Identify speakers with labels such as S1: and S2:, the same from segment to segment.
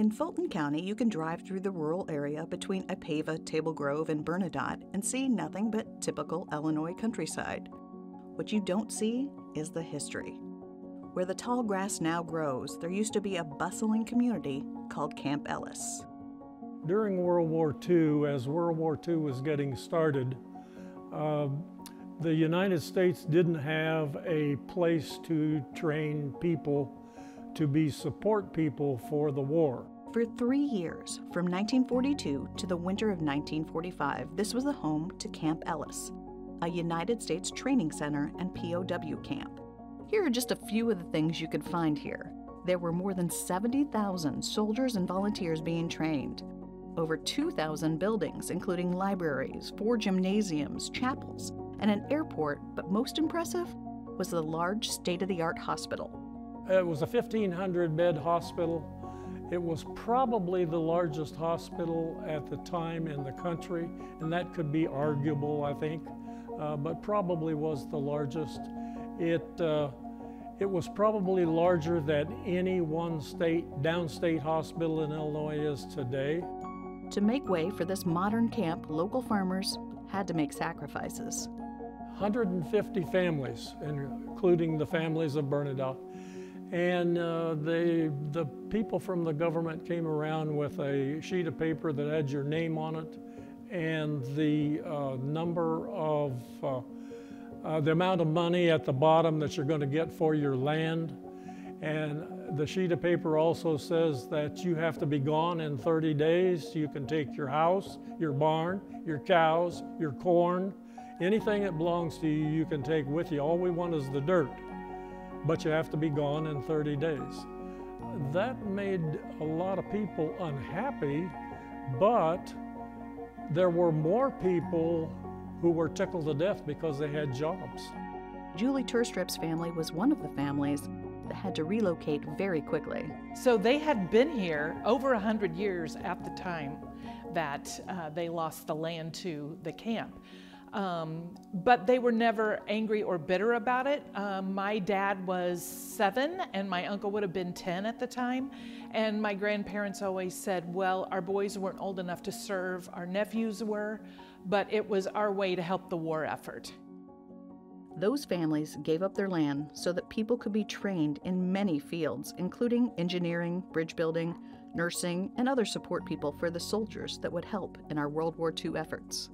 S1: In Fulton County, you can drive through the rural area between Ipava, Table Grove, and Bernadotte and see nothing but typical Illinois countryside. What you don't see is the history. Where the tall grass now grows, there used to be a bustling community called Camp Ellis.
S2: During World War II, as World War II was getting started, uh, the United States didn't have a place to train people to be support people for the war.
S1: For three years, from 1942 to the winter of 1945, this was the home to Camp Ellis, a United States training center and POW camp. Here are just a few of the things you could find here. There were more than 70,000 soldiers and volunteers being trained, over 2,000 buildings, including libraries, four gymnasiums, chapels, and an airport, but most impressive was the large state of the art hospital.
S2: It was a 1,500 bed hospital. It was probably the largest hospital at the time in the country, and that could be arguable, I think, uh, but probably was the largest. It, uh, it was probably larger than any one state, downstate hospital in Illinois is today.
S1: To make way for this modern camp, local farmers had to make sacrifices.
S2: 150 families, including the families of Bernadotte. And uh, they, the people from the government came around with a sheet of paper that had your name on it and the uh, number of, uh, uh the amount of money at the bottom that you're going to get for your land. And the sheet of paper also says that you have to be gone in 30 days. You can take your house, your barn, your cows, your corn, anything that belongs to you, you can take with you. All we want is the dirt but you have to be gone in 30 days. That made a lot of people unhappy, but there were more people who were tickled to death because they had jobs.
S1: Julie Turstrip's family was one of the families that had to relocate very quickly.
S3: So they had been here over 100 years at the time that uh, they lost the land to the camp. Um, but they were never angry or bitter about it. Um, my dad was seven, and my uncle would have been 10 at the time. And my grandparents always said, well, our boys weren't old enough to serve, our nephews were, but it was our way to help the war effort.
S1: Those families gave up their land so that people could be trained in many fields, including engineering, bridge building, nursing, and other support people for the soldiers that would help in our World War II efforts.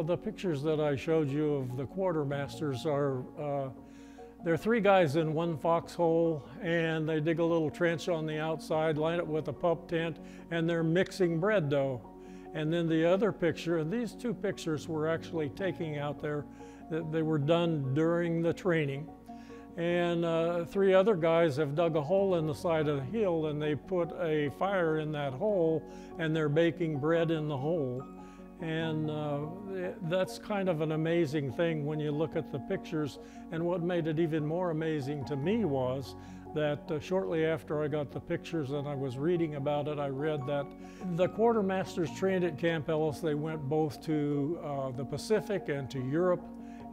S2: The pictures that I showed you of the quartermasters are, uh, there are three guys in one foxhole and they dig a little trench on the outside, line it with a pup tent, and they're mixing bread dough. And then the other picture, and these two pictures were actually taking out there, they were done during the training. And uh, three other guys have dug a hole in the side of the hill and they put a fire in that hole and they're baking bread in the hole. And uh, that's kind of an amazing thing when you look at the pictures. And what made it even more amazing to me was that uh, shortly after I got the pictures and I was reading about it, I read that the quartermasters trained at Camp Ellis, they went both to uh, the Pacific and to Europe.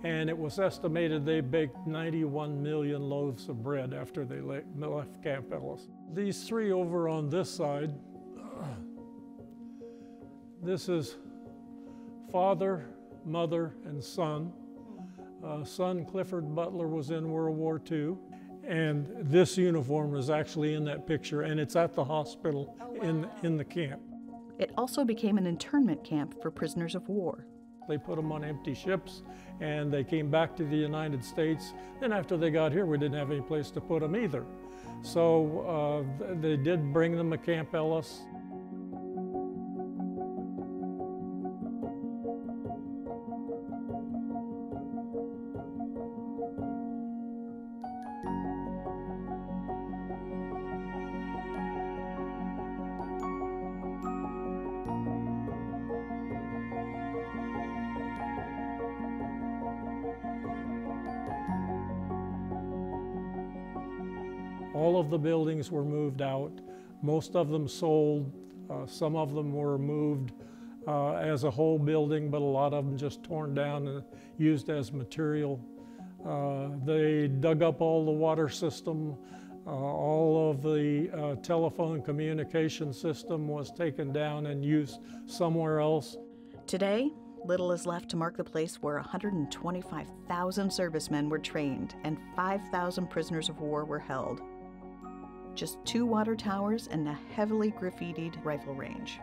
S2: And it was estimated they baked 91 million loaves of bread after they left Camp Ellis. These three over on this side, this is father, mother, and son. Uh, son Clifford Butler was in World War II, and this uniform is actually in that picture, and it's at the hospital oh, wow. in, in the camp.
S1: It also became an internment camp for prisoners of war.
S2: They put them on empty ships, and they came back to the United States. Then after they got here, we didn't have any place to put them either. So uh, they did bring them to Camp Ellis. All of the buildings were moved out. Most of them sold. Uh, some of them were moved uh, as a whole building, but a lot of them just torn down and used as material. Uh, they dug up all the water system. Uh, all of the uh, telephone communication system was taken down and used somewhere else.
S1: Today, little is left to mark the place where 125,000 servicemen were trained and 5,000 prisoners of war were held. Just two water towers and a heavily graffitied rifle range.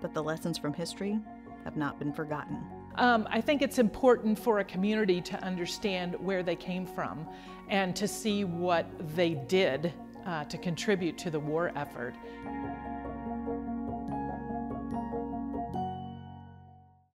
S1: But the lessons from history have not been forgotten.
S3: Um, I think it's important for a community to understand where they came from and to see what they did uh, to contribute to the war effort.